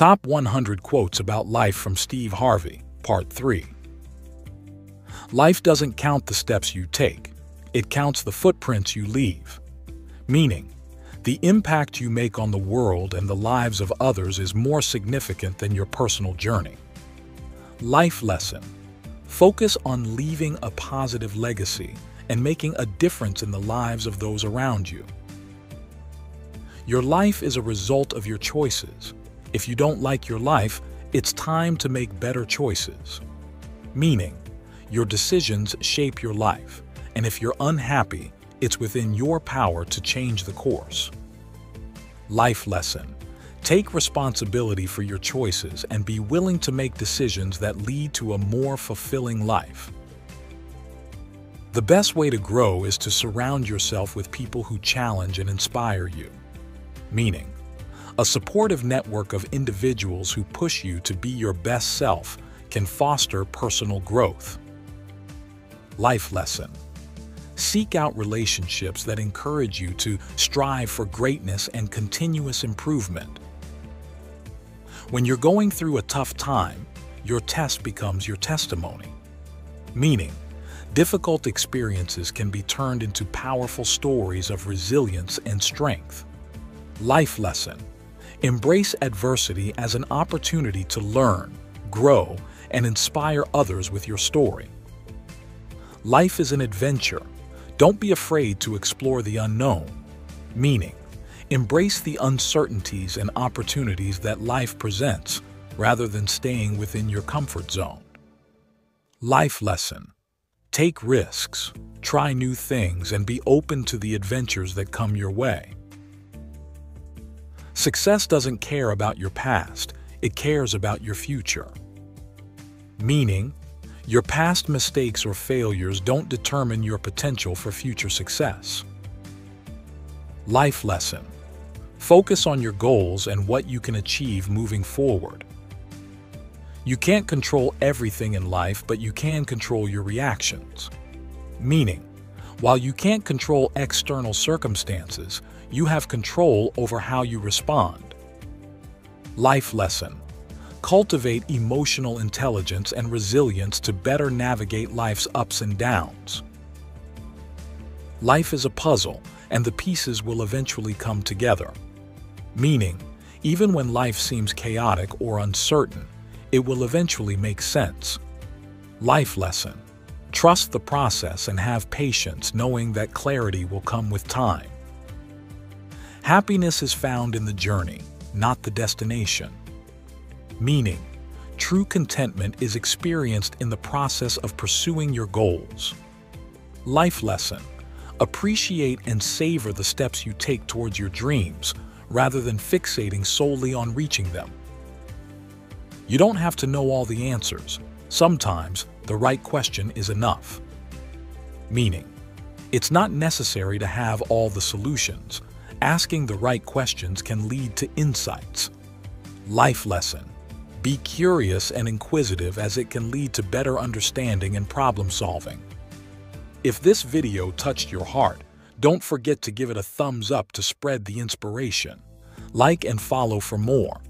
Top 100 Quotes About Life from Steve Harvey, Part 3 Life doesn't count the steps you take, it counts the footprints you leave. Meaning, the impact you make on the world and the lives of others is more significant than your personal journey. Life Lesson Focus on leaving a positive legacy and making a difference in the lives of those around you. Your life is a result of your choices. If you don't like your life, it's time to make better choices. Meaning, your decisions shape your life, and if you're unhappy, it's within your power to change the course. Life Lesson Take responsibility for your choices and be willing to make decisions that lead to a more fulfilling life. The best way to grow is to surround yourself with people who challenge and inspire you. Meaning, a supportive network of individuals who push you to be your best self can foster personal growth. Life Lesson Seek out relationships that encourage you to strive for greatness and continuous improvement. When you're going through a tough time, your test becomes your testimony. Meaning, difficult experiences can be turned into powerful stories of resilience and strength. Life lesson. Embrace adversity as an opportunity to learn, grow, and inspire others with your story. Life is an adventure. Don't be afraid to explore the unknown. Meaning, Embrace the uncertainties and opportunities that life presents rather than staying within your comfort zone. Life Lesson Take risks, try new things, and be open to the adventures that come your way. Success doesn't care about your past, it cares about your future. Meaning, your past mistakes or failures don't determine your potential for future success. Life Lesson Focus on your goals and what you can achieve moving forward. You can't control everything in life, but you can control your reactions. Meaning, while you can't control external circumstances, you have control over how you respond. Life Lesson Cultivate emotional intelligence and resilience to better navigate life's ups and downs. Life is a puzzle, and the pieces will eventually come together. Meaning, even when life seems chaotic or uncertain, it will eventually make sense. Life lesson. Trust the process and have patience knowing that clarity will come with time. Happiness is found in the journey, not the destination. Meaning, true contentment is experienced in the process of pursuing your goals. Life lesson. Appreciate and savor the steps you take towards your dreams, rather than fixating solely on reaching them. You don't have to know all the answers. Sometimes the right question is enough. Meaning, it's not necessary to have all the solutions. Asking the right questions can lead to insights. Life lesson. Be curious and inquisitive as it can lead to better understanding and problem solving. If this video touched your heart, don't forget to give it a thumbs up to spread the inspiration. Like and follow for more.